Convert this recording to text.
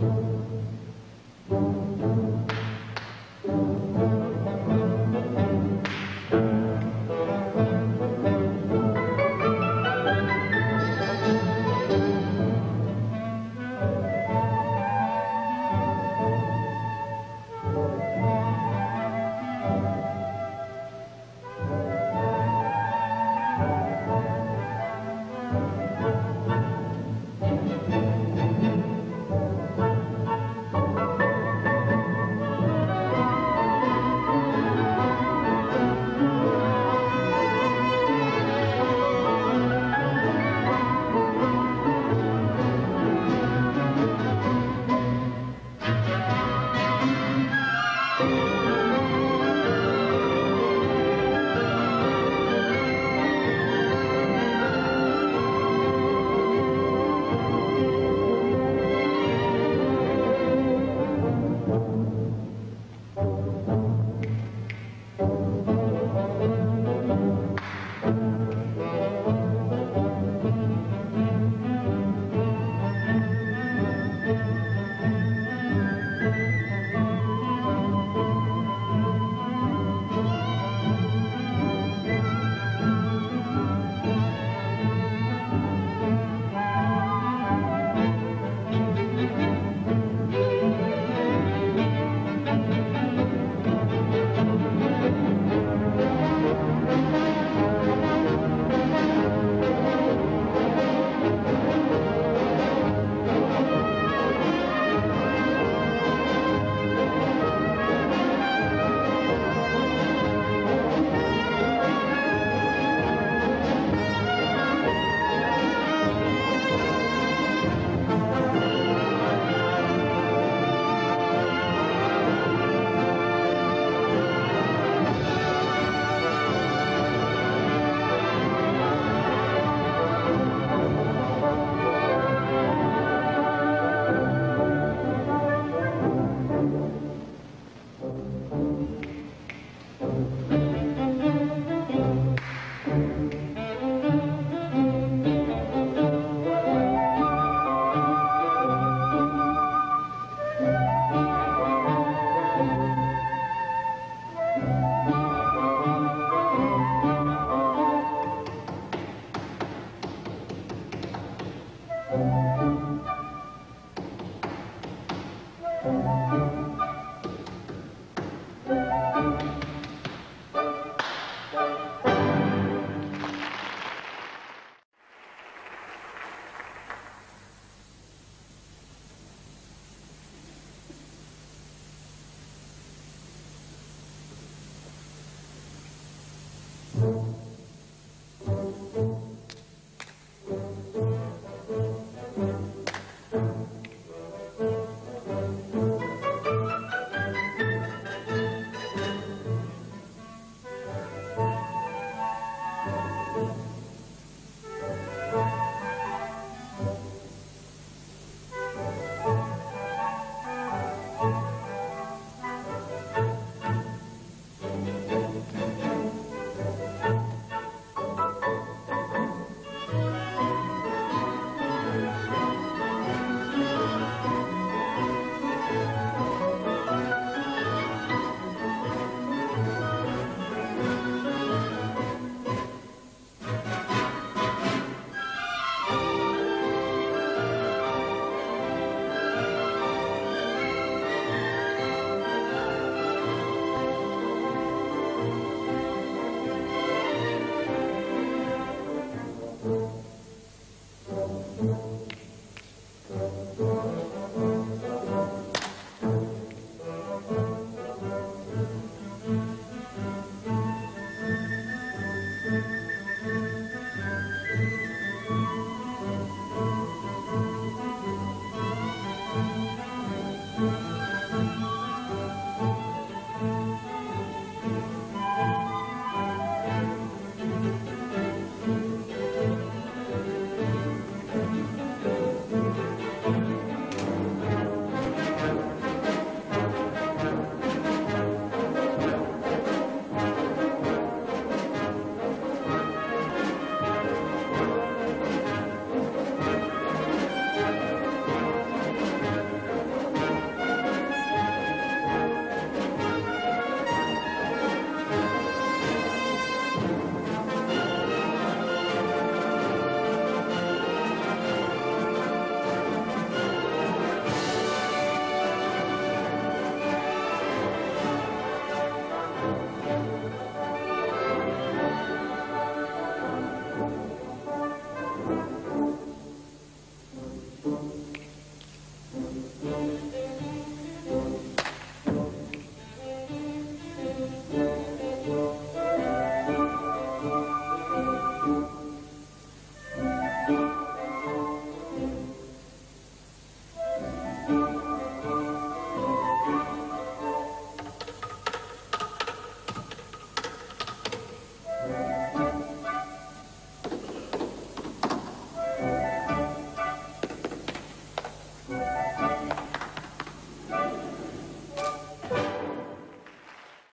うん。